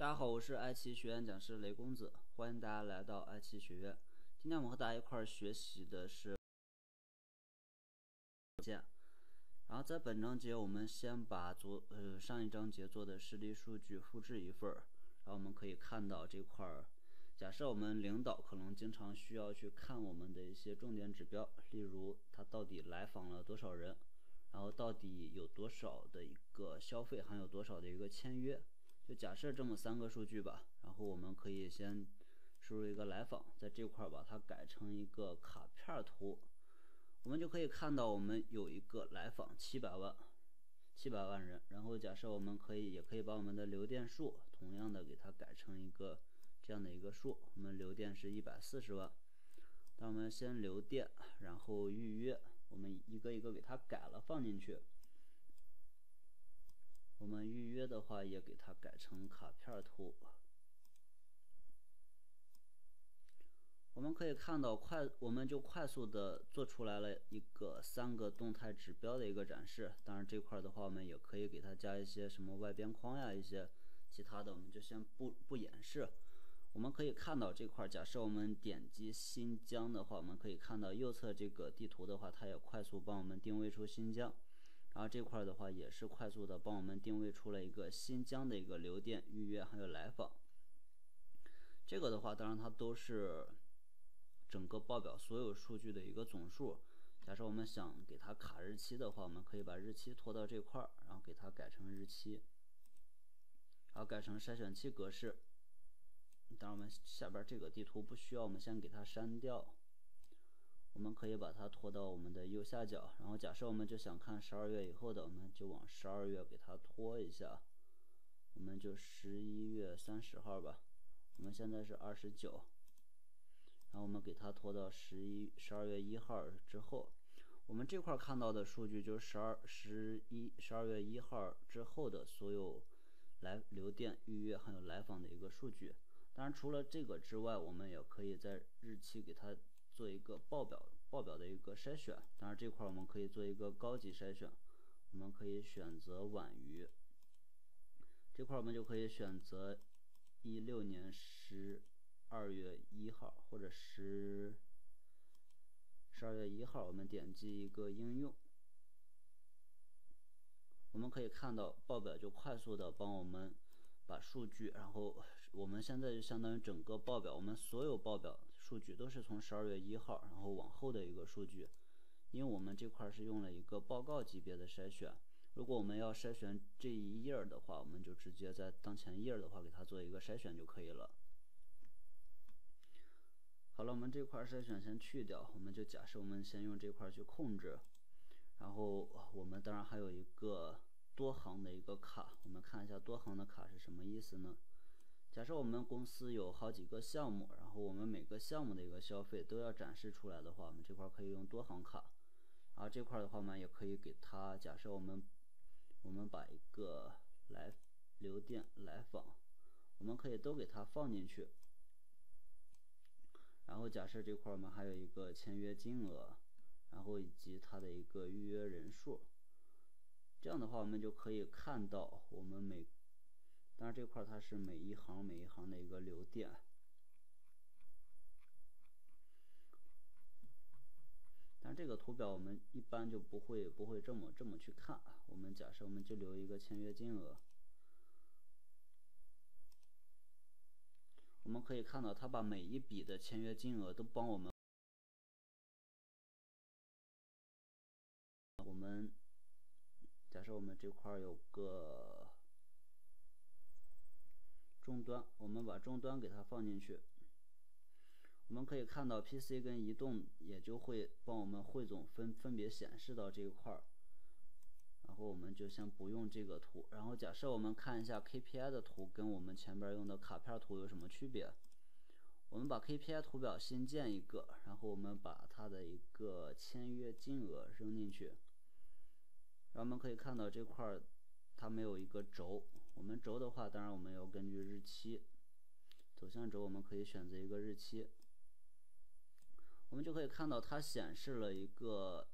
大家好，我是爱奇艺学院讲师雷公子，欢迎大家来到爱奇艺学院。今天我们和大家一块儿学习的是件。然后在本章节，我们先把昨呃上一章节做的实例数据复制一份儿。然后我们可以看到这块儿，假设我们领导可能经常需要去看我们的一些重点指标，例如他到底来访了多少人，然后到底有多少的一个消费，还有多少的一个签约。就假设这么三个数据吧，然后我们可以先输入一个来访，在这块儿把它改成一个卡片图，我们就可以看到我们有一个来访七百万，七百万人。然后假设我们可以，也可以把我们的留电数同样的给它改成一个这样的一个数，我们留电是一百四十万。那我们先留电，然后预约，我们一个一个给它改了放进去。我们预约的话，也给它改成卡片图。我们可以看到，快我们就快速的做出来了一个三个动态指标的一个展示。当然这块的话，我们也可以给它加一些什么外边框呀，一些其他的，我们就先不不演示。我们可以看到这块，假设我们点击新疆的话，我们可以看到右侧这个地图的话，它也快速帮我们定位出新疆。然后这块的话也是快速的帮我们定位出了一个新疆的一个留电预约还有来访。这个的话，当然它都是整个报表所有数据的一个总数。假设我们想给它卡日期的话，我们可以把日期拖到这块儿，然后给它改成日期，然后改成筛选器格式。当然我们下边这个地图不需要，我们先给它删掉。我们可以把它拖到我们的右下角，然后假设我们就想看十二月以后的，我们就往十二月给它拖一下，我们就十一月三十号吧。我们现在是二十九，然后我们给它拖到十一十二月一号之后，我们这块看到的数据就是十二十一十二月一号之后的所有来留电预约还有来访的一个数据。当然，除了这个之外，我们也可以在日期给它。做一个报表，报表的一个筛选。当然，这块我们可以做一个高级筛选，我们可以选择晚于。这块我们就可以选择一六年十二月一号或者十十二月一号。我们点击一个应用，我们可以看到报表就快速的帮我们把数据，然后我们现在就相当于整个报表，我们所有报表。数据都是从十二月一号，然后往后的一个数据，因为我们这块是用了一个报告级别的筛选。如果我们要筛选这一页的话，我们就直接在当前页的话给它做一个筛选就可以了。好了，我们这块筛选先去掉，我们就假设我们先用这块去控制。然后我们当然还有一个多行的一个卡，我们看一下多行的卡是什么意思呢？假设我们公司有好几个项目，然后我们每个项目的一个消费都要展示出来的话，我们这块可以用多行卡。然后这块的话，我们也可以给它，假设我们我们把一个来流电来访，我们可以都给它放进去。然后假设这块我们还有一个签约金额，然后以及它的一个预约人数。这样的话，我们就可以看到我们每。当然这块它是每一行每一行的一个流电，但这个图表我们一般就不会不会这么这么去看。我们假设我们就留一个签约金额，我们可以看到它把每一笔的签约金额都帮我们。我们假设我们这块有个。终端，我们把终端给它放进去，我们可以看到 PC 跟移动也就会帮我们汇总分分别显示到这一块儿，然后我们就先不用这个图，然后假设我们看一下 KPI 的图跟我们前边用的卡片图有什么区别，我们把 KPI 图表新建一个，然后我们把它的一个签约金额扔进去，然后我们可以看到这块儿它没有一个轴。我们轴的话，当然我们要根据日期走向轴，我们可以选择一个日期，我们就可以看到它显示了一个，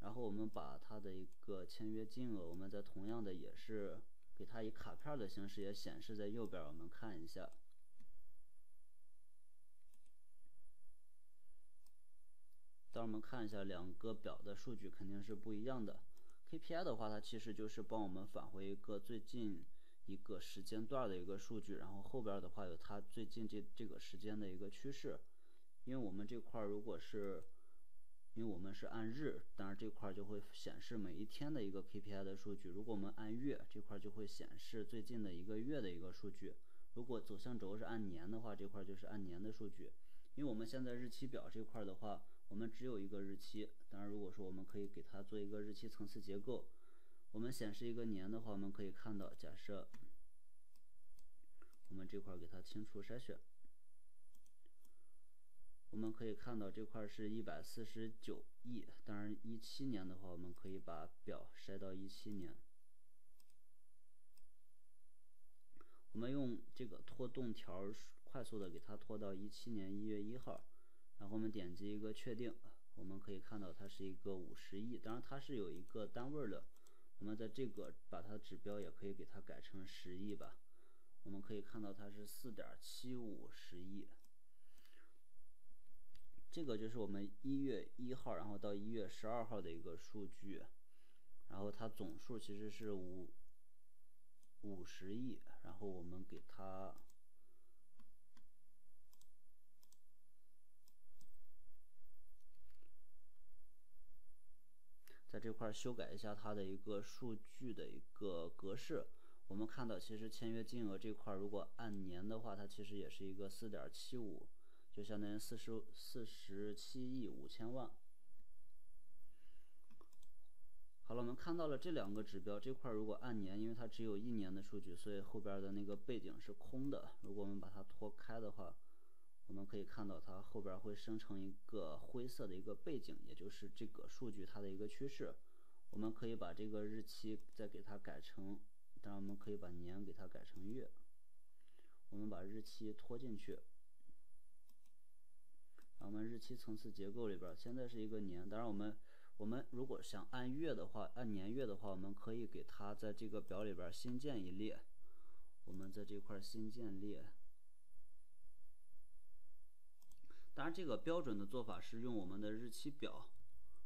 然后我们把它的一个签约金额，我们在同样的也是给它以卡片的形式也显示在右边，我们看一下。当我们看一下两个表的数据肯定是不一样的。KPI 的话，它其实就是帮我们返回一个最近一个时间段的一个数据，然后后边的话有它最近这这个时间的一个趋势。因为我们这块如果是，因为我们是按日，当然这块就会显示每一天的一个 KPI 的数据。如果我们按月，这块就会显示最近的一个月的一个数据。如果走向轴是按年的话，这块就是按年的数据。因为我们现在日期表这块的话。我们只有一个日期，当然，如果说我们可以给它做一个日期层次结构，我们显示一个年的话，我们可以看到，假设我们这块给它清除筛选，我们可以看到这块是一百四十九亿。当然，一七年的话，我们可以把表筛到一七年，我们用这个拖动条快速的给它拖到一七年一月一号。然后我们点击一个确定，我们可以看到它是一个五十亿，当然它是有一个单位的。我们在这个把它的指标也可以给它改成十亿吧。我们可以看到它是四点七五十亿。这个就是我们一月一号，然后到一月十二号的一个数据。然后它总数其实是五五十亿，然后我们给它。在这块修改一下它的一个数据的一个格式，我们看到其实签约金额这块如果按年的话，它其实也是一个四点七五，就相当于四十四十七亿五千万。好了，我们看到了这两个指标，这块如果按年，因为它只有一年的数据，所以后边的那个背景是空的。如果我们把它拖开的话，我们可以看到，它后边会生成一个灰色的一个背景，也就是这个数据它的一个趋势。我们可以把这个日期再给它改成，当然我们可以把年给它改成月。我们把日期拖进去，我们日期层次结构里边现在是一个年，当然我们我们如果想按月的话，按年月的话，我们可以给它在这个表里边新建一列。我们在这块新建列。当然，这个标准的做法是用我们的日期表。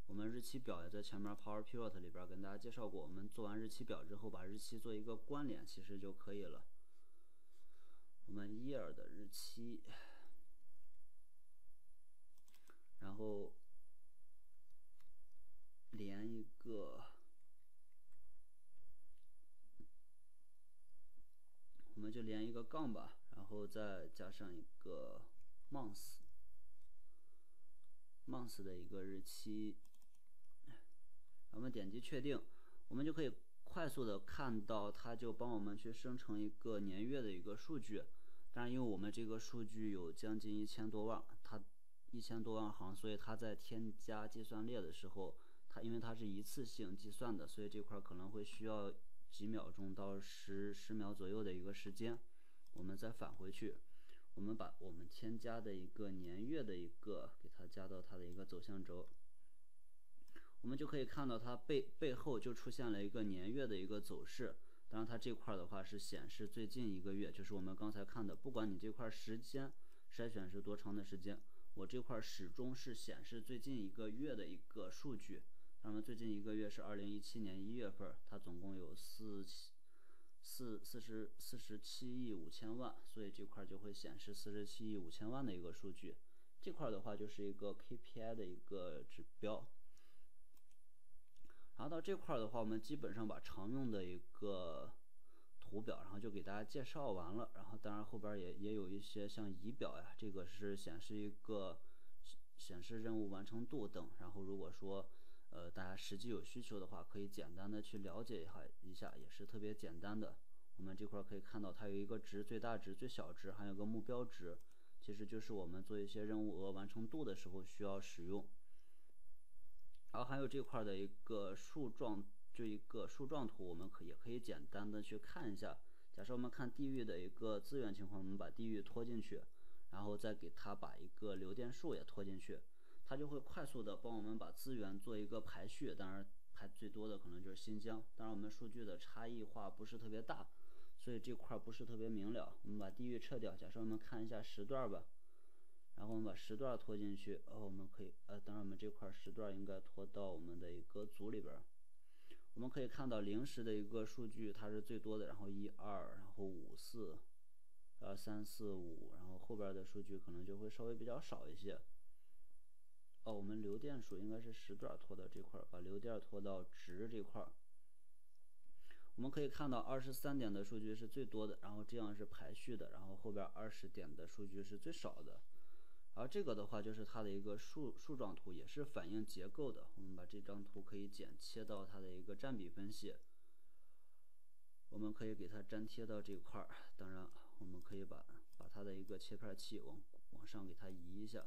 我们日期表也在前面 Power Pivot 里边跟大家介绍过。我们做完日期表之后，把日期做一个关联，其实就可以了。我们 year 的日期，然后连一个，我们就连一个杠吧，然后再加上一个 month。Month 的一个日期，我们点击确定，我们就可以快速的看到，它就帮我们去生成一个年月的一个数据。当然，因为我们这个数据有将近一千多万，它一千多万行，所以它在添加计算列的时候，它因为它是一次性计算的，所以这块可能会需要几秒钟到十十秒左右的一个时间。我们再返回去。我们把我们添加的一个年月的一个给它加到它的一个走向轴，我们就可以看到它背背后就出现了一个年月的一个走势。当然，它这块的话是显示最近一个月，就是我们刚才看的。不管你这块时间筛选是多长的时间，我这块始终是显示最近一个月的一个数据。那么最近一个月是二零一七年一月份，它总共有四。四四十四十七亿五千万，所以这块就会显示四十七亿五千万的一个数据。这块的话就是一个 KPI 的一个指标。然后到这块的话，我们基本上把常用的一个图表，然后就给大家介绍完了。然后当然后边也也有一些像仪表呀，这个是显示一个显示任务完成度等。然后如果说呃，大家实际有需求的话，可以简单的去了解一下，一下也是特别简单的。我们这块可以看到，它有一个值，最大值、最小值，还有个目标值，其实就是我们做一些任务额完成度的时候需要使用。然后还有这块的一个树状，就一个树状图，我们可也可以简单的去看一下。假设我们看地域的一个资源情况，我们把地域拖进去，然后再给它把一个流电数也拖进去。它就会快速的帮我们把资源做一个排序，当然排最多的可能就是新疆。当然，我们数据的差异化不是特别大，所以这块不是特别明了。我们把地域撤掉，假设我们看一下时段吧。然后我们把时段拖进去，哦，我们可以，呃，当然我们这块时段应该拖到我们的一个组里边。我们可以看到零时的一个数据，它是最多的，然后一二，然后五四，呃三四五，然后后边的数据可能就会稍微比较少一些。哦，我们流电数应该是时段拖到这块儿，把流电拖到值这块儿。我们可以看到二十三点的数据是最多的，然后这样是排序的，然后后边二十点的数据是最少的。而这个的话就是它的一个树树状图，也是反映结构的。我们把这张图可以剪切到它的一个占比分析，我们可以给它粘贴到这块儿。当然，我们可以把把它的一个切片器往往上给它移一下。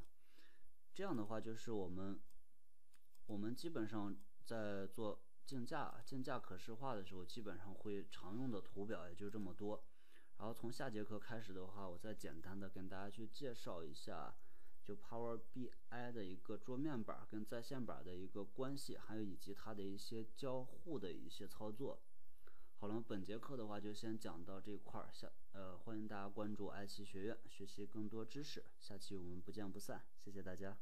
这样的话就是我们我们基本上在做竞价竞价可视化的时候，基本上会常用的图表也就这么多。然后从下节课开始的话，我再简单的跟大家去介绍一下。就 Power BI 的一个桌面板跟在线板的一个关系，还有以及它的一些交互的一些操作。好了，本节课的话就先讲到这块儿，下呃欢迎大家关注爱奇学院学习更多知识，下期我们不见不散，谢谢大家。